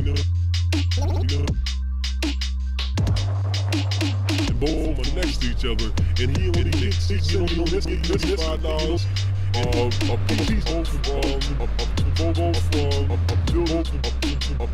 And boom, are next to each other. And he only gets six, you know, this is five dollars. A piece of from, a from, a building, a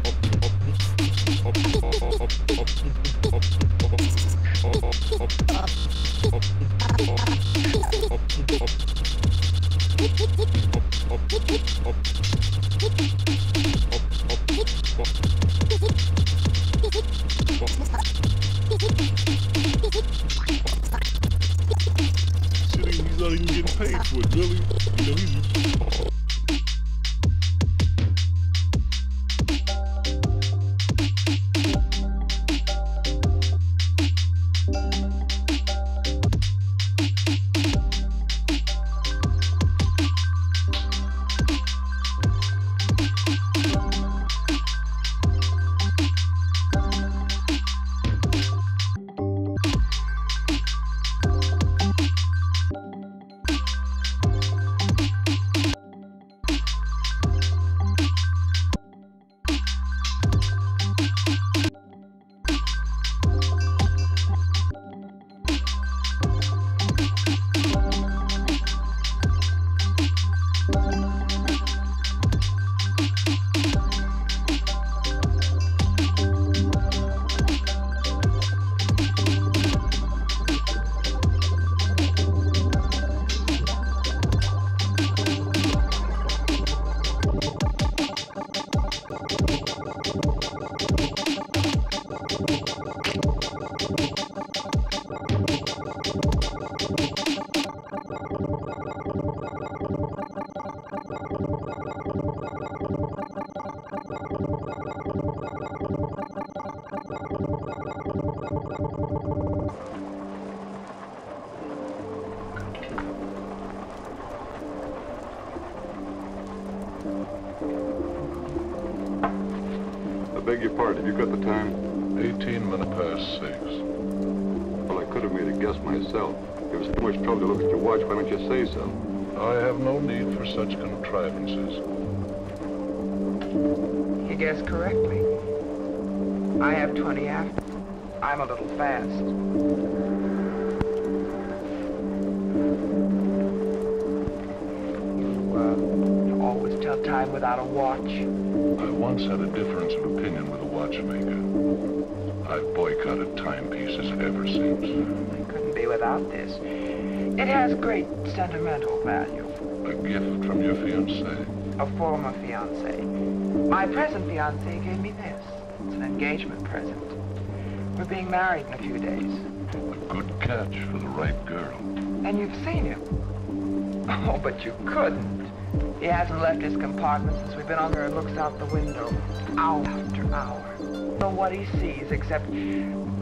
Have you got the time? 18 minutes past six. Well, I could have made a guess myself. It was too much trouble to look at your watch. Why don't you say so? I have no need for such contrivances. You guessed correctly. I have 20 after. I'm a little fast. Uh, time without a watch. I once had a difference of opinion watchmaker. I've boycotted timepieces ever since. I couldn't be without this. It has great sentimental value. A gift from your fiancé. A former fiance. My present fiance gave me this. It's an engagement present. We're being married in a few days. A good catch for the right girl. And you've seen him. Oh, but you couldn't. He hasn't left his compartment since we've been on there and looks out the window, hour after hour. Don't know what he sees except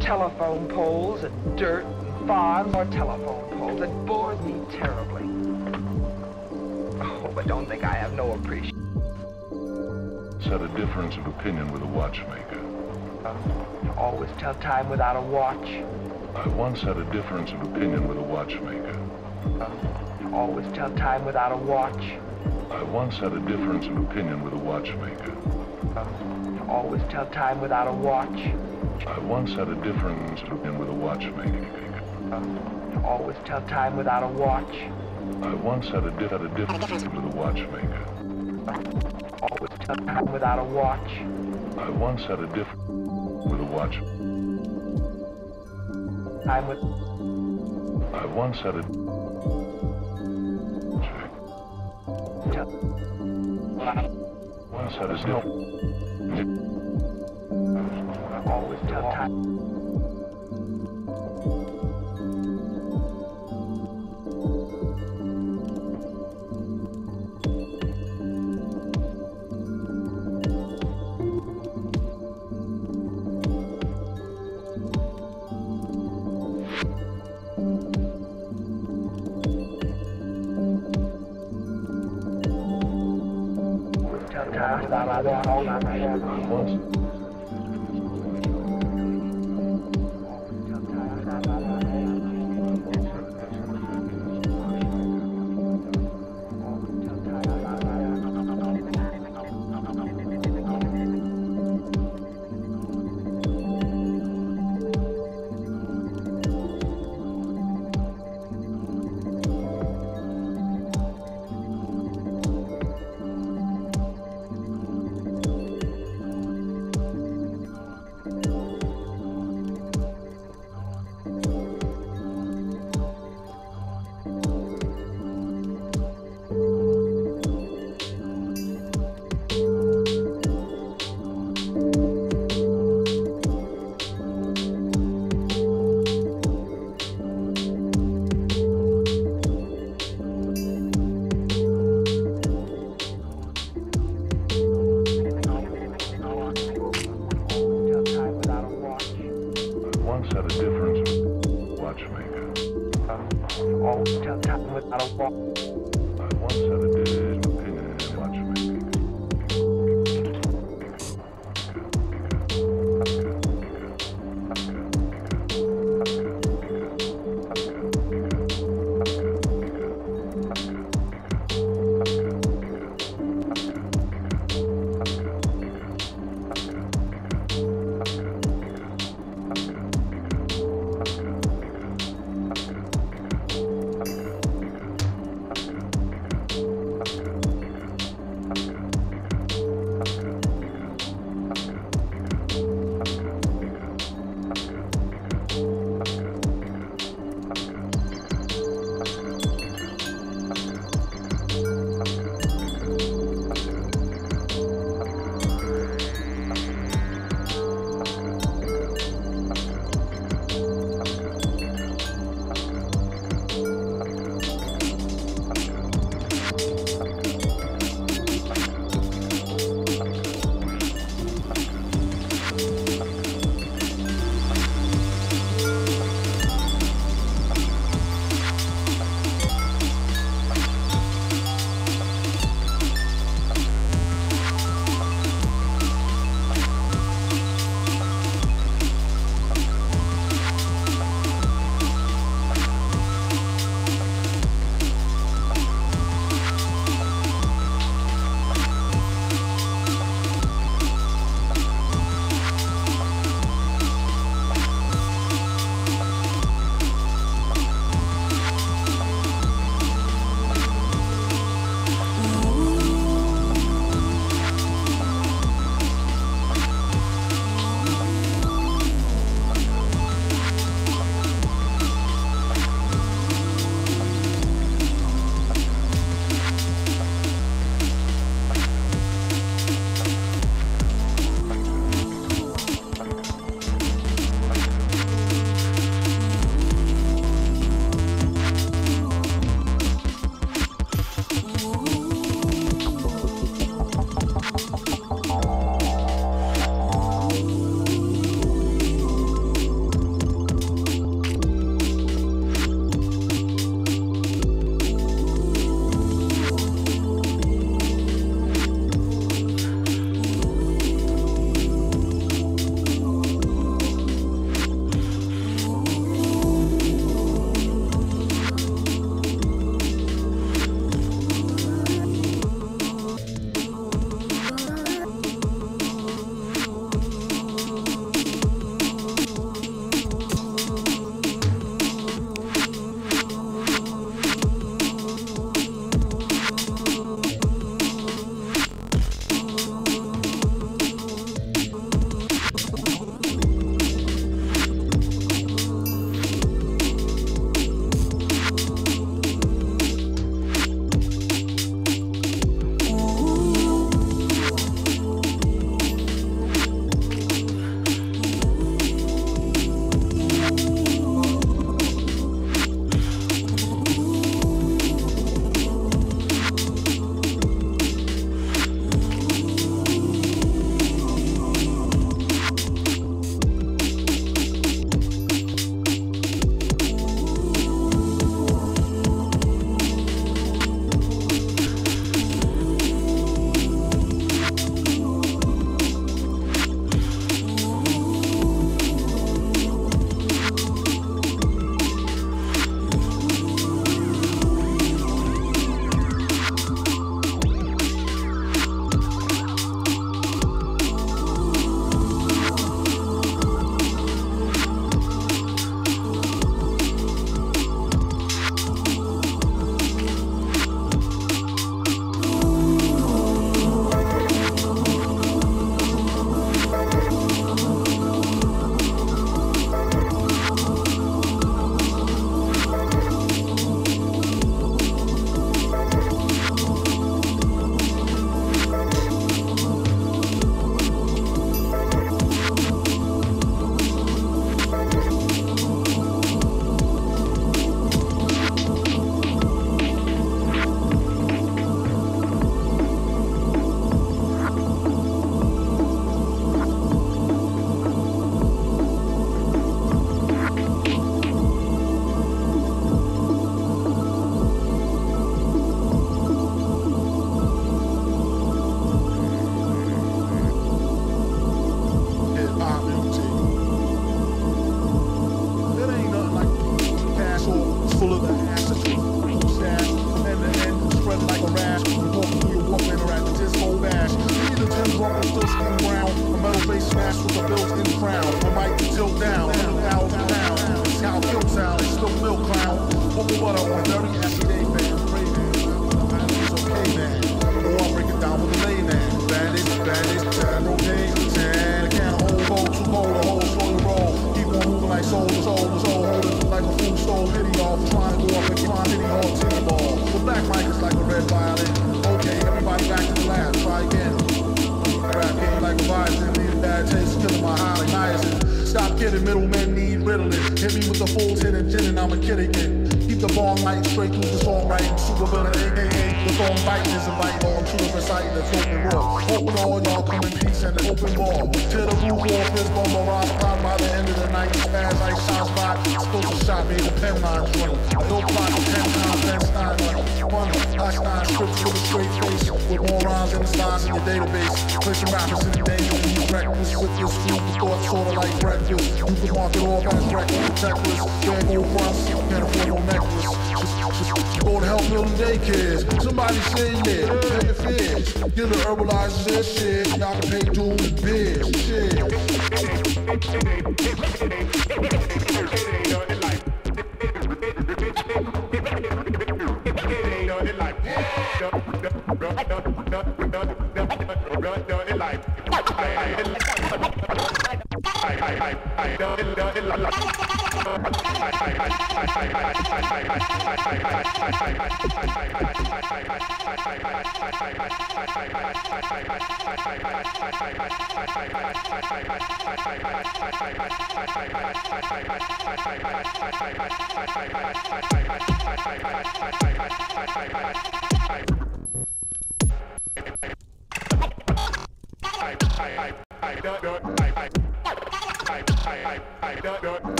telephone poles and dirt and farms or telephone poles. It bores me terribly. Oh, but don't think I have no appreciation. Had a difference of opinion with a watchmaker. Uh, always tell time without a watch. I once had a difference of opinion with a watchmaker. Uh, always tell time without a watch. I once had a difference of opinion with a watchmaker. Uh, always tell time without a watch. I once had a difference of opinion with a watchmaker. Uh, always tell time without a watch. I once had a, di- had a difference with a watchmaker. Always tell time without a watch. I once had a difference with a watch. Time with I once had a once had a difference. Always tell time.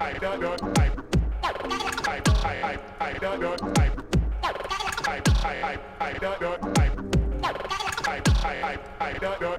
I don't know. I don't know.